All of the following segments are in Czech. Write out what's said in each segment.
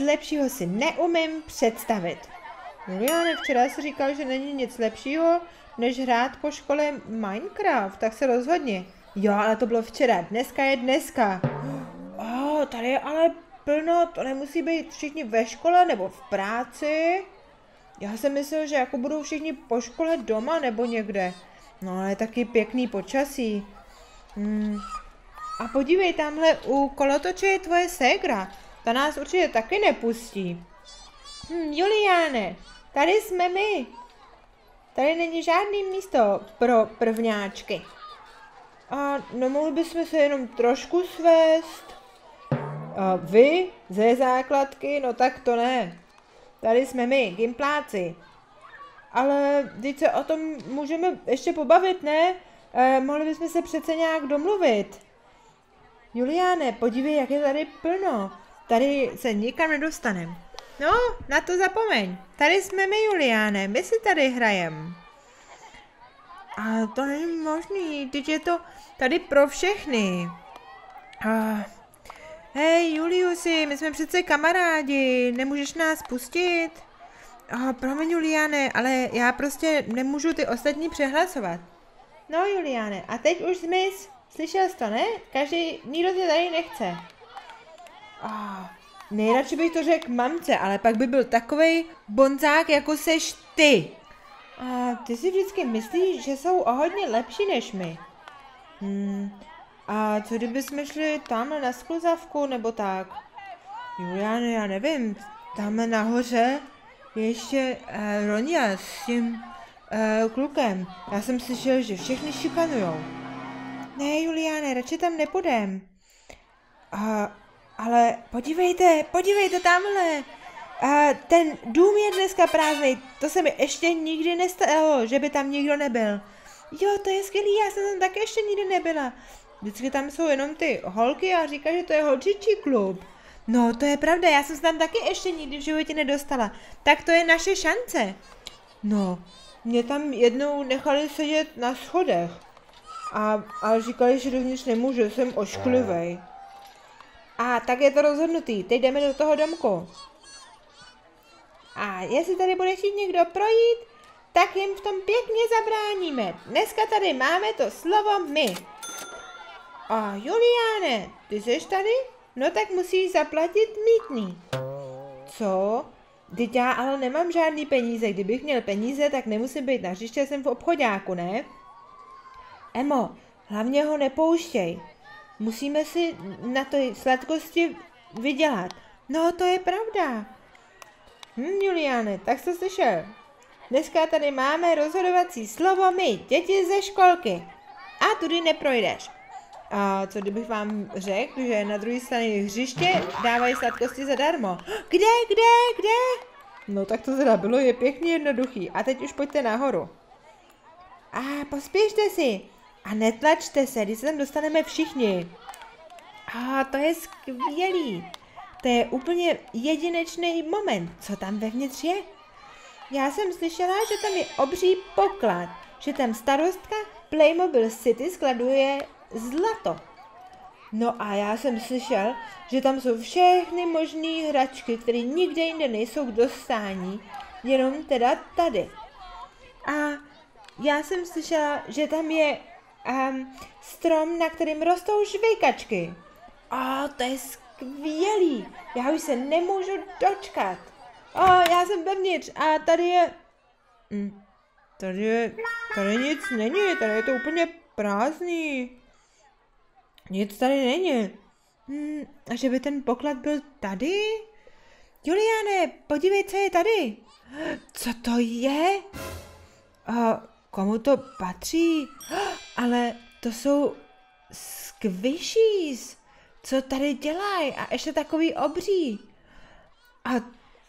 lepšího si neumím představit. Juliane, včera si říkal, že není nic lepšího, než hrát po škole Minecraft, tak se rozhodni. Jo, ale to bylo včera, dneska je dneska. Oh, tady je ale plno, to nemusí být všichni ve škole nebo v práci. Já jsem myslel, že jako budou všichni po škole doma nebo někde. No ale taky pěkný počasí. Hmm. A podívej, tamhle u kolotoče je tvoje ségra. Ta nás určitě taky nepustí. Hm, Juliáne, tady jsme my. Tady není žádný místo pro prvňáčky. A nemohli bychom se jenom trošku svést? A vy? Ze základky? No tak to ne. Tady jsme my, gimpláci. Ale teď se o tom můžeme ještě pobavit, ne? Eh, mohli bychom se přece nějak domluvit. Juliáne, podívej, jak je tady plno. Tady se nikam nedostaneme. No, na to zapomeň. Tady jsme my, Juliáne, my si tady hrajem. A to není možný, teď je to tady pro všechny. A... Hej, Juliusi, my jsme přece kamarádi, nemůžeš nás pustit? A promiň, Juliane, ale já prostě nemůžu ty ostatní přehlasovat. No, Juliane, a teď už zmiz. Slyšel jsi to, ne? Každý, nikdo tě tady nechce. A nejradši bych to řekl mamce, ale pak by byl takovej bonzák, jako seš ty. A ty si vždycky myslíš, že jsou o hodně lepší než my. Hmm. A co kdyby jsme šli tam na skluzavku nebo tak? Juliane, já nevím, tam nahoře je ještě uh, Ronja s tím uh, klukem. Já jsem slyšel, že všechny šikanujou. Ne, Juliane, radši tam nepůjdem. Uh, ale podívejte, podívejte tamhle. A ten dům je dneska prázdný, to se mi ještě nikdy nestalo, že by tam nikdo nebyl. Jo, to je skvělý, já jsem tam také ještě nikdy nebyla. Vždycky tam jsou jenom ty holky a říká, že to je holčičí klub. No, to je pravda, já jsem se tam taky ještě nikdy v životě nedostala. Tak to je naše šance. No, mě tam jednou nechali sedět na schodech. A, a říkali, že dovnitř nemůžu, jsem ošklivej. A tak je to rozhodnutý, teď jdeme do toho domku. A jestli tady bude chtít někdo projít, tak jim v tom pěkně zabráníme. Dneska tady máme to slovo my. A Juliane, ty jsi tady? No tak musíš zaplatit mítný. Co? Teď já ale nemám žádný peníze. Kdybych měl peníze, tak nemusím být na hřiště, jsem v obchodáku, ne? Emo, hlavně ho nepouštěj. Musíme si na to sladkosti vydělat. No, to je pravda. Hm, Juliane, tak jsi slyšel. Dneska tady máme rozhodovací slovo my, děti ze školky. A tudy neprojdeš. A co kdybych vám řekl, že na druhé straně hřiště dávají sladkosti zadarmo? Kde, kde, kde? No tak to teda bylo, je pěkně jednoduchý. A teď už pojďte nahoru. A pospěšte si. A netlačte se, když se tam dostaneme všichni. A to je skvělý. To je úplně jedinečný moment. Co tam vevnitř je? Já jsem slyšela, že tam je obří poklad, že tam starostka Playmobil City skladuje zlato. No a já jsem slyšel, že tam jsou všechny možné hračky, které nikde jinde nejsou k dostání, jenom teda tady. A já jsem slyšela, že tam je um, strom, na kterým rostou žvejkačky. A to je skvělý. Já už se nemůžu dočkat. O, já jsem vevnitř a tady je... Hm, tady je... Tady nic není, tady je to úplně prázdný. Nic tady není. Hm, a že by ten poklad byl tady? Juliane, podívej, co je tady. Co to je? A komu to patří? Ale to jsou squishies. Co tady dělají? A ještě takový obří. A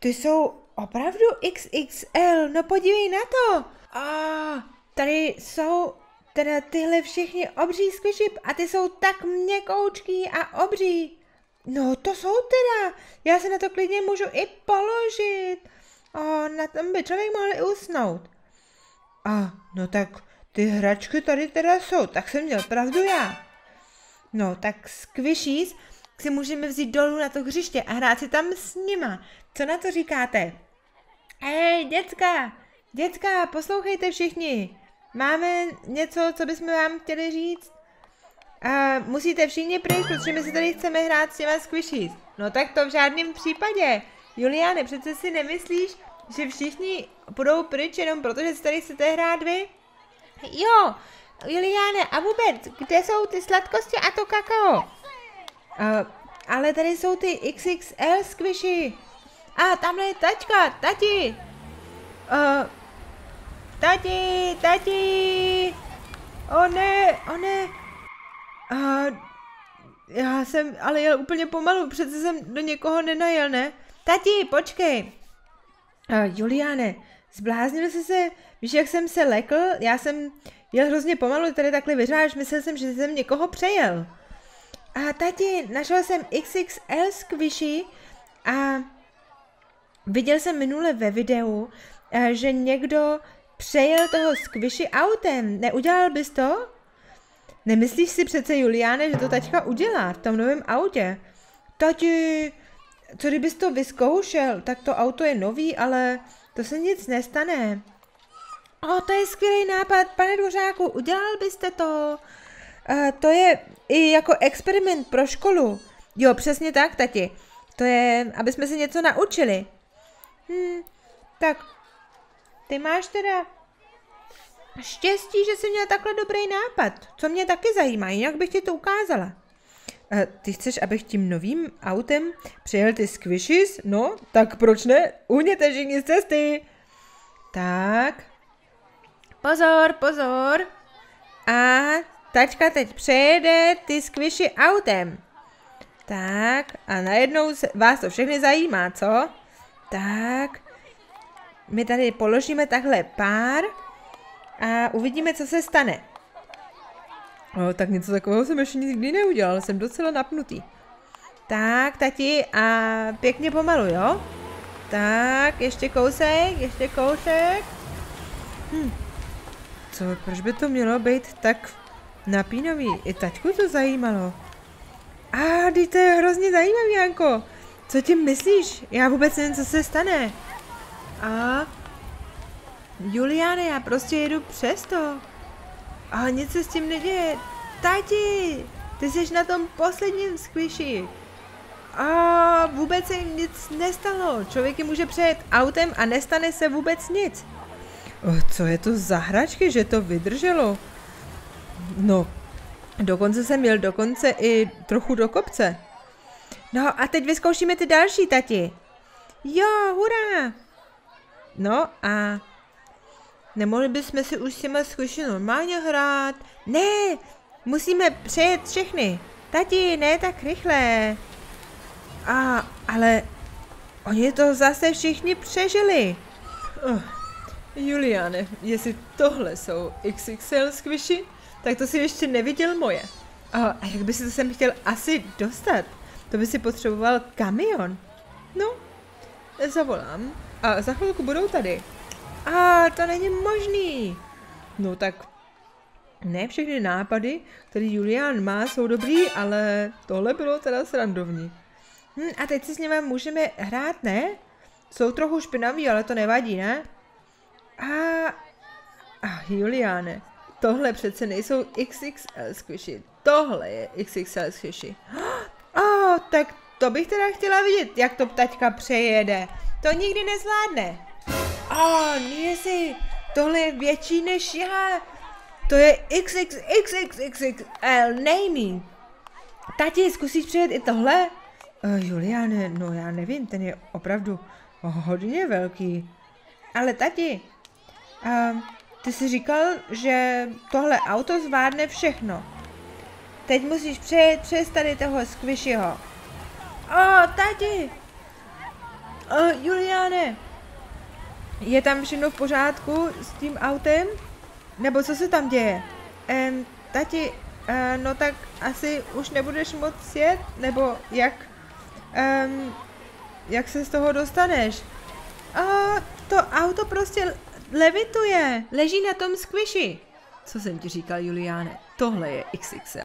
ty jsou opravdu XXL. No podívej na to. A tady jsou teda tyhle všichni obří squishy a ty jsou tak měkoučký a obří. No to jsou teda, já se na to klidně můžu i položit. O, na tom by člověk mohl i usnout. A, no tak ty hračky tady teda jsou, tak jsem měl pravdu já. No, tak squishies si můžeme vzít dolů na to hřiště a hrát si tam s nima. Co na to říkáte? Hej, děcka, děcka, poslouchejte všichni. Máme něco, co bychom vám chtěli říct? A musíte všichni pryč, protože my si tady chceme hrát s těma squishies. No tak to v žádném případě. Juliane, přece si nemyslíš, že všichni půjdou pryč jenom proto, že tady chcete hrát vy? Jo, Juliane, a vůbec, kde jsou ty sladkosti a to kakao? Uh, ale tady jsou ty XXL squishy. A tamhle je tačka, tati. Uh, tati, tati. O ne, o ne. Uh, já jsem ale jel úplně pomalu, přece jsem do někoho nenajel, ne? Tati, počkej. Uh, Juliane, zbláznil jsi se, víš, jak jsem se lekl? Já jsem jel hrozně pomalu, tady takhle vyřáš, myslel jsem, že jsem někoho přejel. A tati, našel jsem XXL squishy a viděl jsem minule ve videu, eh, že někdo přejel toho squishy autem. Neudělal bys to? Nemyslíš si přece, Juliane, že to taťka udělá v tom novém autě? Tati, co kdybys to vyzkoušel? Tak to auto je nový, ale to se nic nestane. O, to je skvělý nápad, pane Dvořáku, udělal byste to? Uh, to je i jako experiment pro školu. Jo, přesně tak, tati. To je, aby jsme se něco naučili. Hm, tak, ty máš teda štěstí, že jsi měl takhle dobrý nápad. Co mě taky zajímá, jinak bych ti to ukázala. Uh, ty chceš, abych tím novým autem přijel ty squishes? No, tak proč ne? Uhněte všichni z cesty. Tak. Pozor, pozor. A tačka teď přejede ty squishy autem. Tak, a najednou se, vás to všechny zajímá, co? Tak, my tady položíme takhle pár a uvidíme, co se stane. O, tak něco takového jsem ještě nikdy neudělal, jsem docela napnutý. Tak, tati, a pěkně pomalu, jo? Tak, ještě kousek, ještě kousek. Hm. Co, proč by to mělo být tak napínavý? I taťku to zajímalo. A, teď to je hrozně zajímavý, Janko. Co tím myslíš? Já vůbec nevím, co se stane. A... Juliane, já prostě jedu přes to. A nic se s tím neděje. Tati, ty jsi na tom posledním squishy. A vůbec se jim nic nestalo. Člověk ji může přejet autem a nestane se vůbec nic. O, co je to za hračky, že to vydrželo? No, dokonce jsem měl dokonce i trochu do kopce. No a teď vyzkoušíme ty další, tati. Jo, hurá! No a nemohli bychom si už s těma zkušit normálně hrát? Ne, musíme přejet všechny. Tati, ne tak rychle. A, ale oni to zase všichni přežili. Oh, Juliane, jestli tohle jsou XXL squishy, tak to si ještě neviděl moje. A, a jak by si to sem chtěl asi dostat? To by si potřeboval kamion. No, zavolám. A za chvilku budou tady. A to není možný. No tak ne všechny nápady, které Julian má, jsou dobrý, ale tohle bylo teda srandovní. Hm, a teď si s nimi můžeme hrát, ne? Jsou trochu špinaví, ale to nevadí, ne? A... A Juliane, tohle přece nejsou XXL squishy. Tohle je XXL squishy. Oh, tak to bych teda chtěla vidět, jak to taťka přejede. To nikdy nezvládne. Oh, si, tohle je větší než já. To je XXXXXL naming. Tati, zkusíš přijet i tohle? Uh, Juliane, no já nevím, ten je opravdu hodně velký. Ale tati, uh, ty jsi říkal, že tohle auto zvládne všechno. Teď musíš přejet přes tady toho Squishyho. O, oh, tati! Oh, Juliane! Je tam všechno v pořádku s tím autem? Nebo co se tam děje? Um, tati, uh, no tak asi už nebudeš moc jet? Nebo jak? Um, jak se z toho dostaneš? Uh, to auto prostě levituje. Leží na tom squishy. Co jsem ti říkal, Juliane? Tohle je XXL.